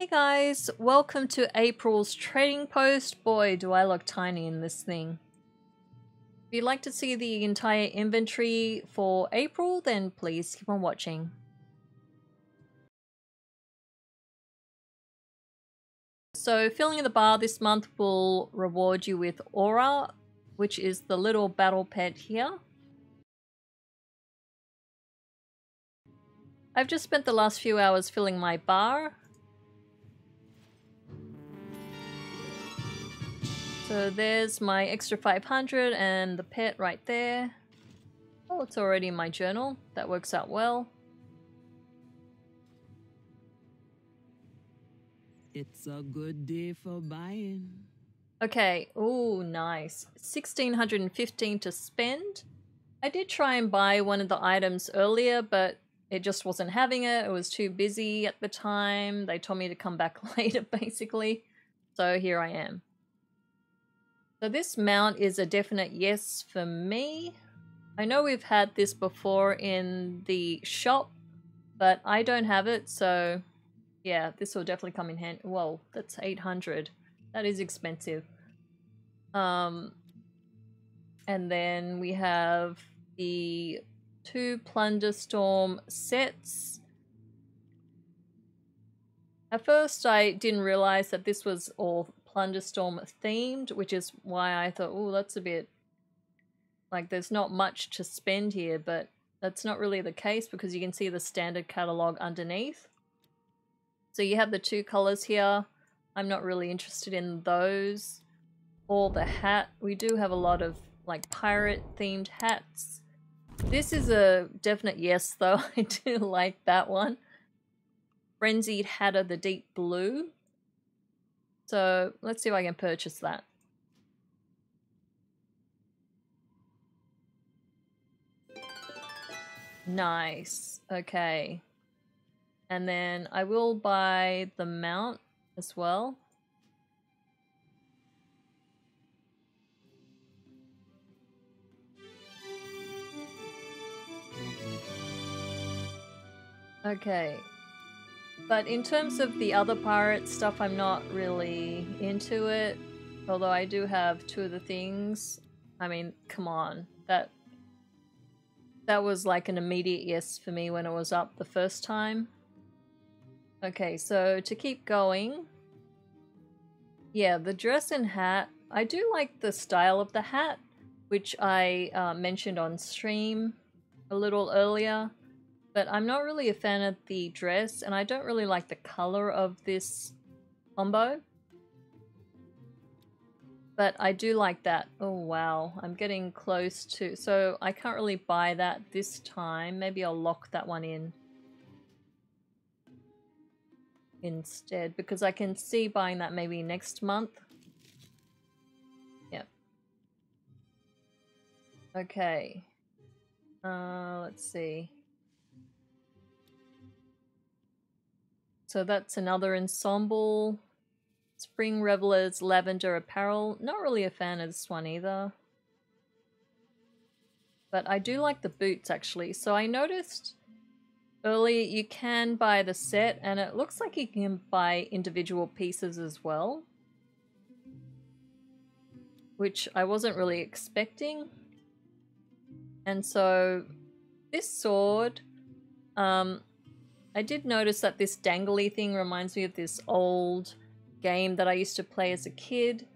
Hey guys, welcome to April's trading post. Boy, do I look tiny in this thing. If you'd like to see the entire inventory for April, then please keep on watching. So filling the bar this month will reward you with Aura, which is the little battle pet here. I've just spent the last few hours filling my bar. So there's my extra 500 and the pet right there. Oh, it's already in my journal. That works out well. It's a good day for buying. Okay, oh nice. 1615 to spend. I did try and buy one of the items earlier, but it just wasn't having it. It was too busy at the time. They told me to come back later, basically. So here I am. So this mount is a definite yes for me. I know we've had this before in the shop, but I don't have it, so yeah, this will definitely come in hand. Whoa, that's 800. That is expensive. Um, and then we have the two Plunderstorm sets. At first I didn't realize that this was all Plunderstorm themed, which is why I thought, oh, that's a bit like there's not much to spend here, but that's not really the case because you can see the standard catalog underneath. So you have the two colors here. I'm not really interested in those. Or the hat. We do have a lot of like pirate themed hats. This is a definite yes though. I do like that one. Frenzied Hatter the Deep Blue. So let's see if I can purchase that. Nice. Okay. And then I will buy the mount as well. Okay. But in terms of the other pirate stuff, I'm not really into it. Although I do have two of the things. I mean, come on. That that was like an immediate yes for me when it was up the first time. Okay, so to keep going. Yeah, the dress and hat. I do like the style of the hat, which I uh, mentioned on stream a little earlier. But I'm not really a fan of the dress, and I don't really like the color of this combo. But I do like that. Oh wow, I'm getting close to... So I can't really buy that this time. Maybe I'll lock that one in instead because I can see buying that maybe next month. Yep. Okay. Uh, let's see. So that's another ensemble. Spring Revelers Lavender Apparel. Not really a fan of this one either. But I do like the boots actually. So I noticed earlier you can buy the set and it looks like you can buy individual pieces as well. Which I wasn't really expecting. And so this sword, um, I did notice that this dangly thing reminds me of this old game that I used to play as a kid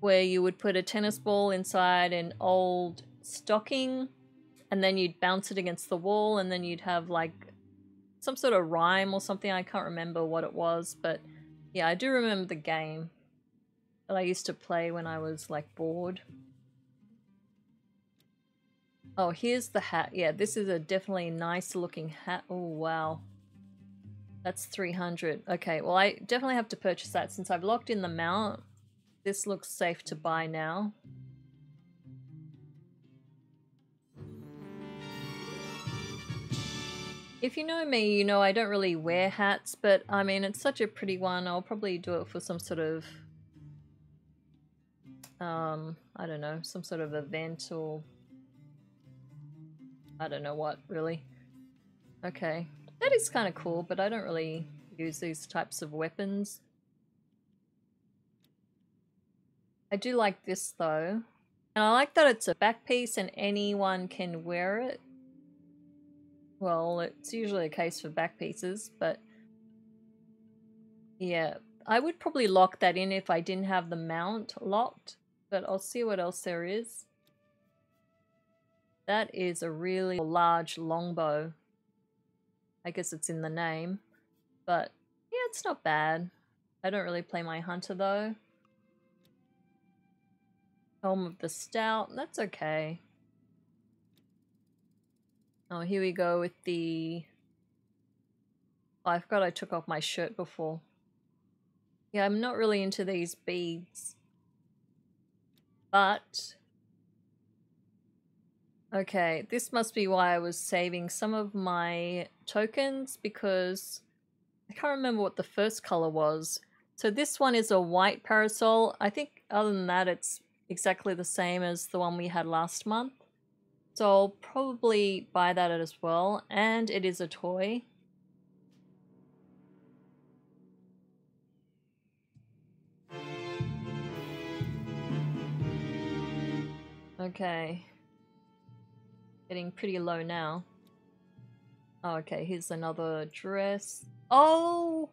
where you would put a tennis ball inside an old stocking and then you'd bounce it against the wall and then you'd have like some sort of rhyme or something. I can't remember what it was, but yeah, I do remember the game that I used to play when I was like bored. Oh, here's the hat. Yeah, this is a definitely nice looking hat. Oh, wow. That's 300. Okay, well I definitely have to purchase that since I've locked in the mount. This looks safe to buy now. If you know me, you know I don't really wear hats, but I mean, it's such a pretty one. I'll probably do it for some sort of, um, I don't know, some sort of event or I don't know what, really. Okay. That is kind of cool, but I don't really use these types of weapons. I do like this though. And I like that it's a back piece and anyone can wear it. Well, it's usually a case for back pieces, but yeah, I would probably lock that in if I didn't have the mount locked, but I'll see what else there is. That is a really large longbow. I guess it's in the name, but yeah, it's not bad. I don't really play my hunter though. Helm of the Stout, that's okay. Oh, here we go with the... Oh, I forgot I took off my shirt before. Yeah, I'm not really into these beads. But... Okay, this must be why I was saving some of my tokens because I can't remember what the first color was. So this one is a white parasol. I think other than that, it's exactly the same as the one we had last month. So I'll probably buy that as well. And it is a toy. Okay. Getting pretty low now. Oh, okay, here's another dress. Oh!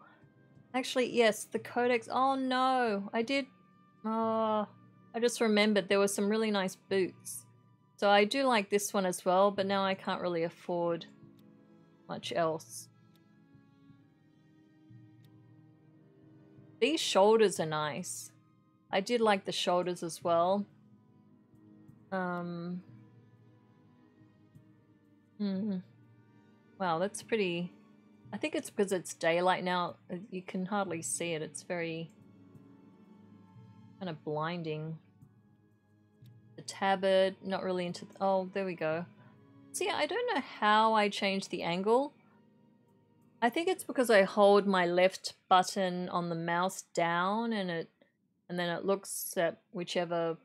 Actually, yes, the codex. Oh no, I did... Oh, I just remembered there were some really nice boots. So I do like this one as well, but now I can't really afford much else. These shoulders are nice. I did like the shoulders as well. Um. Hmm. Wow, that's pretty... I think it's because it's daylight now. You can hardly see it. It's very kind of blinding. The tabard, not really into... oh, there we go. See, I don't know how I changed the angle. I think it's because I hold my left button on the mouse down and it and then it looks at whichever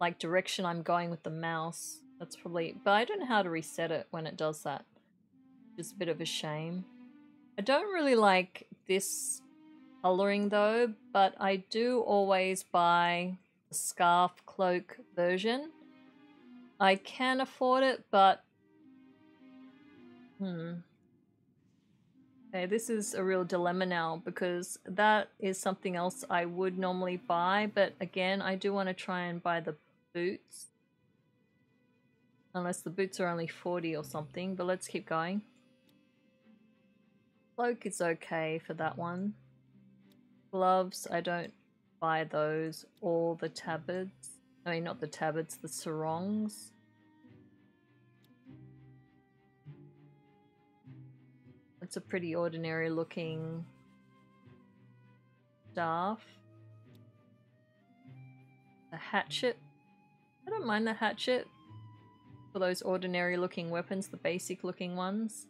like direction I'm going with the mouse. That's probably but I don't know how to reset it when it does that. It's a bit of a shame. I don't really like this coloring though, but I do always buy the scarf cloak version. I can afford it, but hmm. Okay, this is a real dilemma now because that is something else I would normally buy, but again, I do want to try and buy the boots. Unless the boots are only 40 or something, but let's keep going. Cloak is okay for that one. Gloves, I don't buy those. Or the tabards. I mean, not the tabards, the sarongs. It's a pretty ordinary looking staff. The hatchet. I don't mind the hatchet for those ordinary looking weapons, the basic looking ones.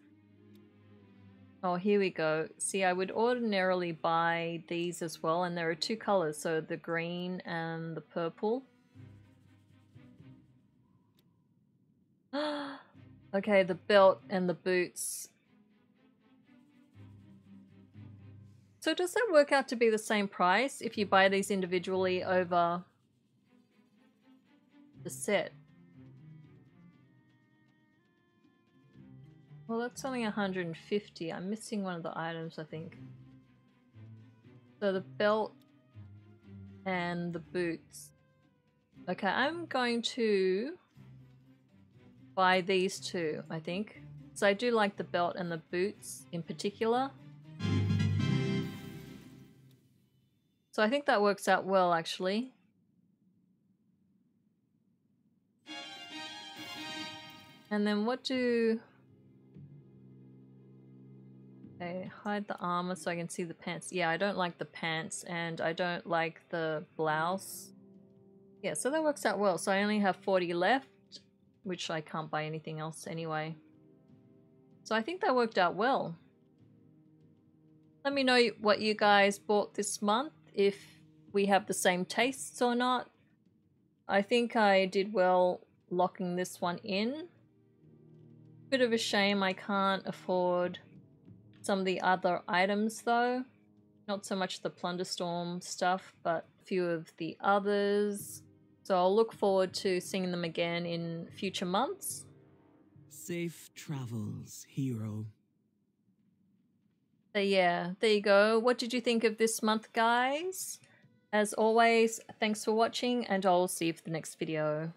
Oh, here we go. See, I would ordinarily buy these as well, and there are two colors, so the green and the purple. okay, the belt and the boots. So does that work out to be the same price if you buy these individually over the set? Well, that's only 150. I'm missing one of the items, I think. So the belt and the boots. Okay, I'm going to buy these two, I think. So I do like the belt and the boots in particular. So I think that works out well, actually. And then what do... Okay, hide the armor so I can see the pants. Yeah, I don't like the pants and I don't like the blouse. Yeah, so that works out well. So I only have 40 left, which I can't buy anything else anyway. So I think that worked out well. Let me know what you guys bought this month, if we have the same tastes or not. I think I did well locking this one in. Bit of a shame I can't afford some of the other items though. Not so much the Plunderstorm stuff, but a few of the others. So I'll look forward to seeing them again in future months. Safe travels, hero. So yeah, there you go. What did you think of this month, guys? As always, thanks for watching, and I'll see you for the next video.